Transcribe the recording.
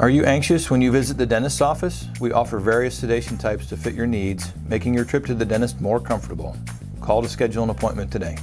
Are you anxious when you visit the dentist's office? We offer various sedation types to fit your needs, making your trip to the dentist more comfortable. Call to schedule an appointment today.